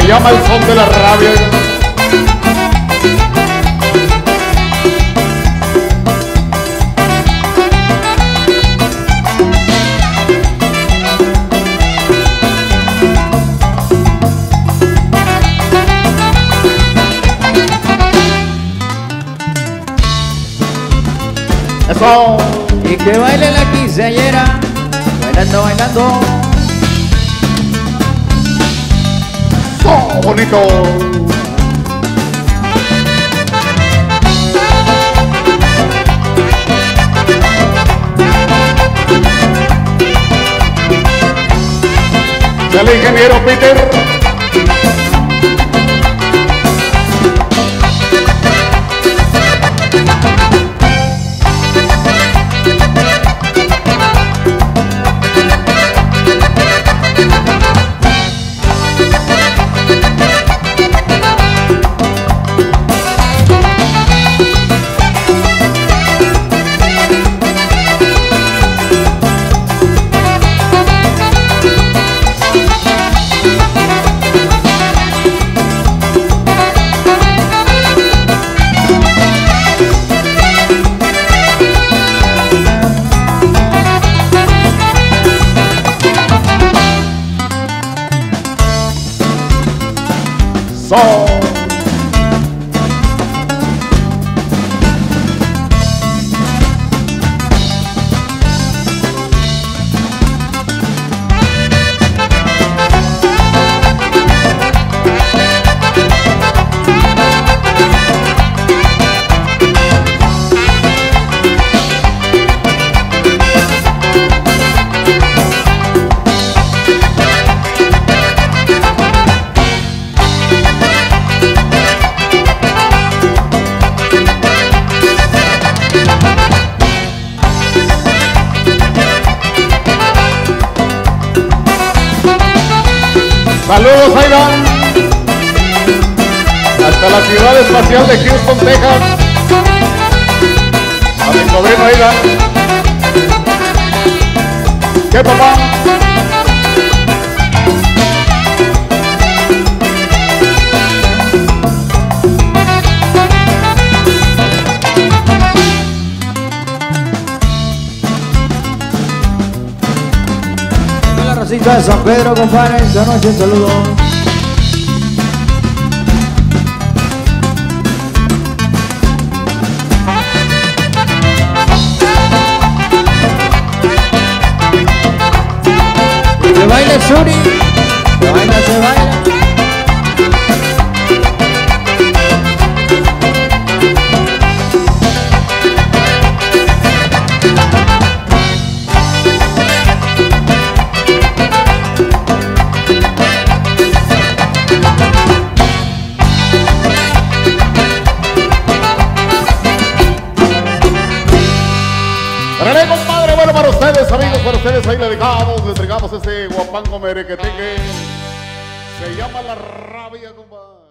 llama el son de la rabia. Eso. Y que baile la quinceañera, bailando, bailando. Oh, bonito. el ingeniero Peter. fall. Saludos, Aidan. Hasta la ciudad espacial de Houston, Texas. A mi sobrino Aidan. ¿Qué papá? La rosita de San Pedro, compadre. Esta noche un saludo. Que baile Suri, ustedes ahí le dejamos, le entregamos este guapango merequeteque. Se llama la rabia, compadre.